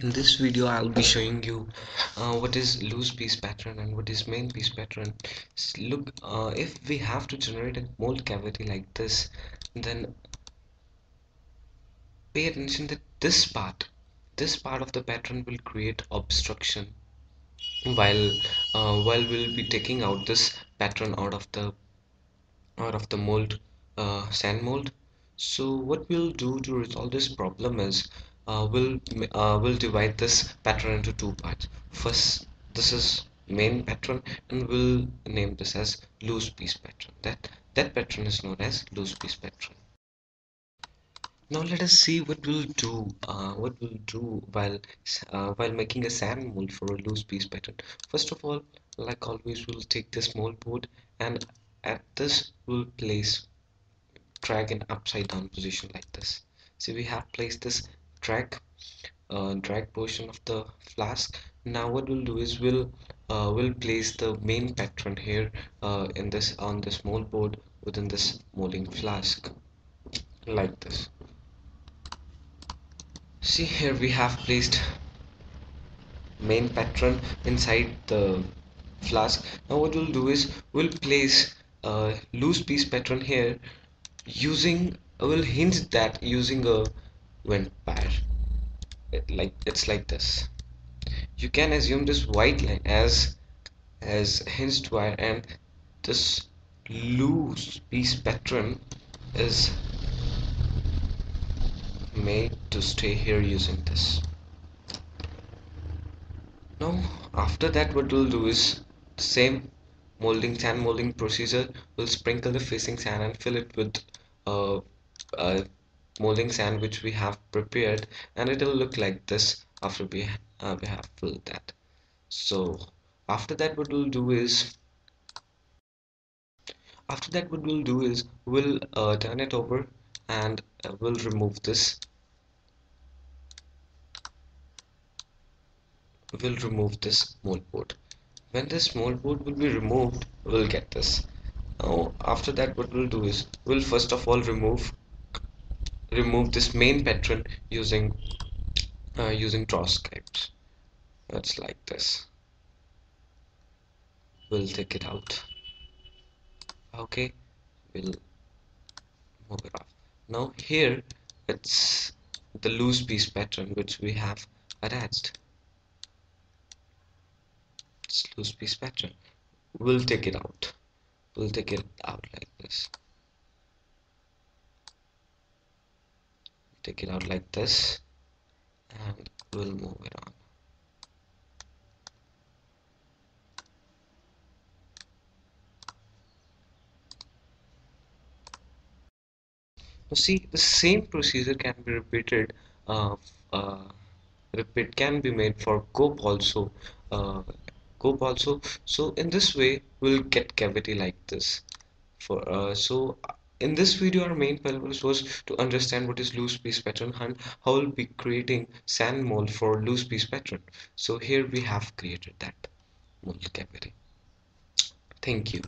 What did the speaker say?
in this video I'll be showing you uh, what is loose piece pattern and what is main piece pattern. Look uh, if we have to generate a mold cavity like this then pay attention that this part this part of the pattern will create obstruction while uh, while we'll be taking out this pattern out of the out of the mold uh, sand mold. So what we'll do to resolve this problem is uh, we'll uh, we'll divide this pattern into two parts. First this is main pattern and we'll name this as loose piece pattern. That that pattern is known as loose piece pattern. Now let us see what we'll do uh, what we'll do while uh, while making a sand mold for a loose piece pattern. First of all like always we'll take this mold board and at this we'll place drag in upside down position like this. So we have placed this drag uh, drag portion of the flask. Now what we'll do is we'll uh, we'll place the main pattern here uh, in this on this mold board within this molding flask like this. See here we have placed main pattern inside the flask. Now what we'll do is we'll place a loose piece pattern here using we'll hinge that using a pair it, like it's like this. You can assume this white line as as hinged wire and this loose piece pattern is made to stay here using this. Now after that what we'll do is the same molding sand molding procedure. We'll sprinkle the facing sand and fill it with uh, uh, molding sand which we have prepared and it'll look like this after we, uh, we have filled that. So after that what we'll do is after that what we'll do is we'll uh, turn it over and uh, we'll remove this. We'll remove this mold board. When this mold board will be removed we'll get this. Now after that what we'll do is we'll first of all remove remove this main pattern using uh, using draw scripts it's like this. We'll take it out. Okay we'll move it off. Now here it's the loose piece pattern which we have attached. It's loose piece pattern. We'll take it out. We'll take it out like this take it out like this and we'll move it on. Now see the same procedure can be repeated uh, uh, repeat can be made for cope also uh, cope also. So in this way we'll get cavity like this for uh, so in this video our main purpose was to understand what is loose piece pattern and how we'll be creating sand mold for loose piece pattern. So here we have created that mold cavity. Thank you